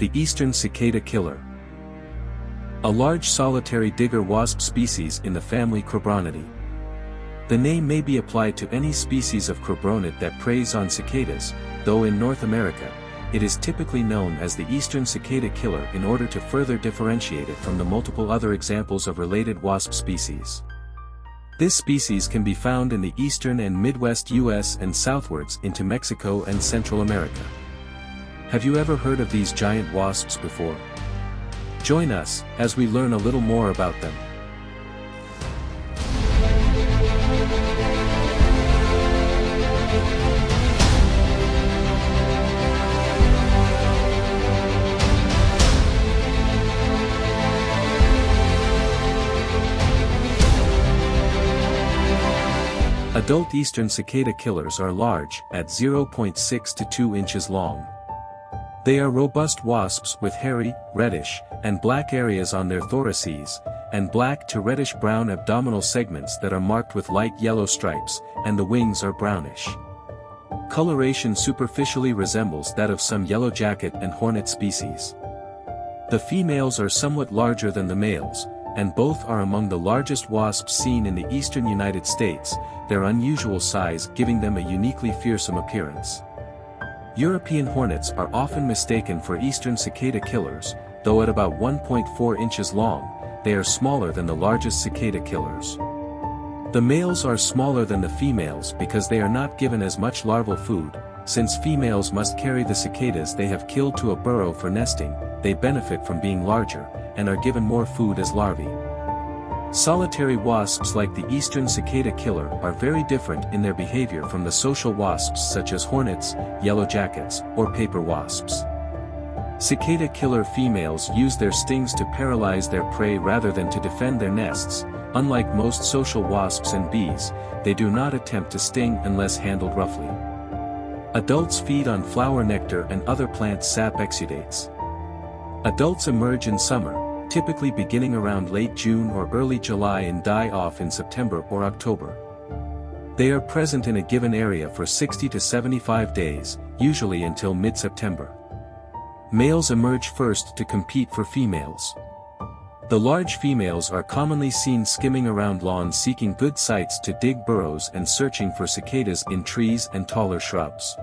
The eastern cicada killer. A large solitary digger wasp species in the family Crabronidae. The name may be applied to any species of crabronid that preys on cicadas, though in North America, it is typically known as the eastern cicada killer in order to further differentiate it from the multiple other examples of related wasp species. This species can be found in the eastern and midwest US and southwards into Mexico and Central America. Have you ever heard of these giant wasps before? Join us, as we learn a little more about them. Adult eastern cicada killers are large, at 0.6 to 2 inches long. They are robust wasps with hairy, reddish, and black areas on their thoraces, and black to reddish-brown abdominal segments that are marked with light yellow stripes, and the wings are brownish. Coloration superficially resembles that of some yellow jacket and hornet species. The females are somewhat larger than the males, and both are among the largest wasps seen in the eastern United States, their unusual size giving them a uniquely fearsome appearance. European hornets are often mistaken for eastern cicada killers, though at about 1.4 inches long, they are smaller than the largest cicada killers. The males are smaller than the females because they are not given as much larval food, since females must carry the cicadas they have killed to a burrow for nesting, they benefit from being larger, and are given more food as larvae. Solitary wasps like the eastern cicada killer are very different in their behavior from the social wasps such as hornets, yellow jackets, or paper wasps. Cicada killer females use their stings to paralyze their prey rather than to defend their nests, unlike most social wasps and bees, they do not attempt to sting unless handled roughly. Adults feed on flower nectar and other plant sap exudates. Adults emerge in summer, typically beginning around late June or early July and die off in September or October. They are present in a given area for 60 to 75 days, usually until mid-September. Males emerge first to compete for females. The large females are commonly seen skimming around lawns seeking good sites to dig burrows and searching for cicadas in trees and taller shrubs.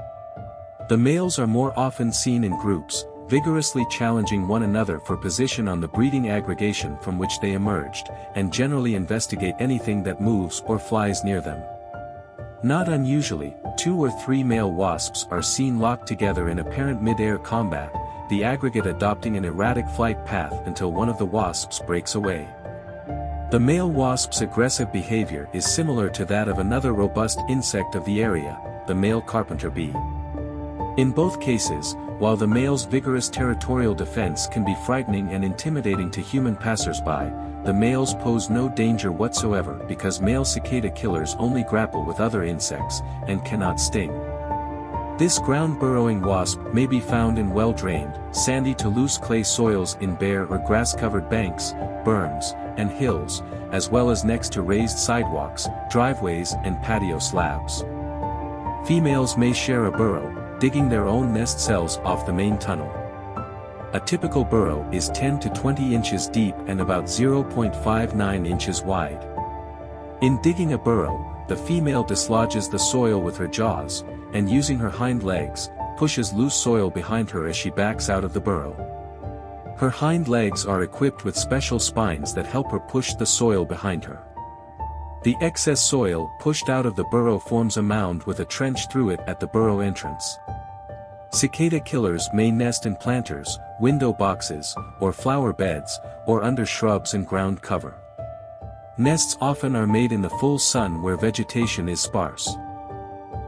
The males are more often seen in groups, vigorously challenging one another for position on the breeding aggregation from which they emerged, and generally investigate anything that moves or flies near them. Not unusually, two or three male wasps are seen locked together in apparent mid-air combat, the aggregate adopting an erratic flight path until one of the wasps breaks away. The male wasp's aggressive behavior is similar to that of another robust insect of the area, the male carpenter bee. In both cases, while the male's vigorous territorial defense can be frightening and intimidating to human passersby, the males pose no danger whatsoever because male cicada killers only grapple with other insects, and cannot sting. This ground-burrowing wasp may be found in well-drained, sandy to loose clay soils in bare or grass-covered banks, berms, and hills, as well as next to raised sidewalks, driveways and patio slabs. Females may share a burrow, digging their own nest cells off the main tunnel. A typical burrow is 10 to 20 inches deep and about 0.59 inches wide. In digging a burrow, the female dislodges the soil with her jaws, and using her hind legs, pushes loose soil behind her as she backs out of the burrow. Her hind legs are equipped with special spines that help her push the soil behind her. The excess soil pushed out of the burrow forms a mound with a trench through it at the burrow entrance. Cicada killers may nest in planters, window boxes, or flower beds, or under shrubs and ground cover. Nests often are made in the full sun where vegetation is sparse.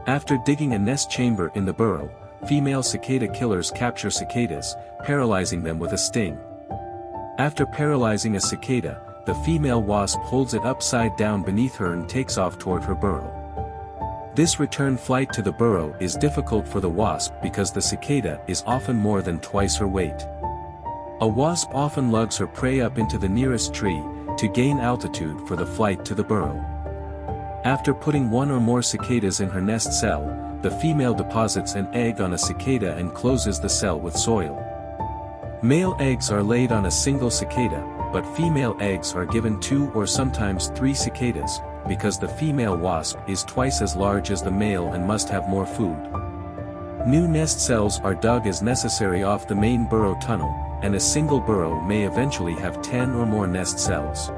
After digging a nest chamber in the burrow, female cicada killers capture cicadas, paralyzing them with a sting. After paralyzing a cicada, the female wasp holds it upside down beneath her and takes off toward her burrow. This return flight to the burrow is difficult for the wasp because the cicada is often more than twice her weight. A wasp often lugs her prey up into the nearest tree, to gain altitude for the flight to the burrow. After putting one or more cicadas in her nest cell, the female deposits an egg on a cicada and closes the cell with soil. Male eggs are laid on a single cicada, but female eggs are given two or sometimes three cicadas, because the female wasp is twice as large as the male and must have more food. New nest cells are dug as necessary off the main burrow tunnel, and a single burrow may eventually have 10 or more nest cells.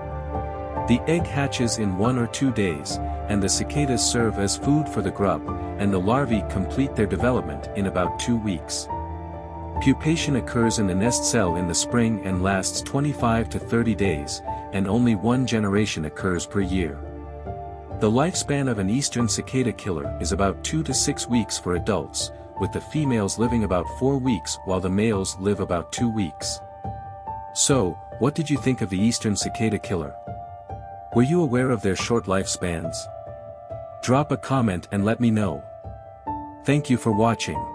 The egg hatches in one or two days, and the cicadas serve as food for the grub, and the larvae complete their development in about two weeks. Pupation occurs in the nest cell in the spring and lasts 25 to 30 days, and only one generation occurs per year. The lifespan of an eastern cicada killer is about 2 to 6 weeks for adults, with the females living about 4 weeks while the males live about 2 weeks. So, what did you think of the eastern cicada killer? Were you aware of their short lifespans? Drop a comment and let me know. Thank you for watching.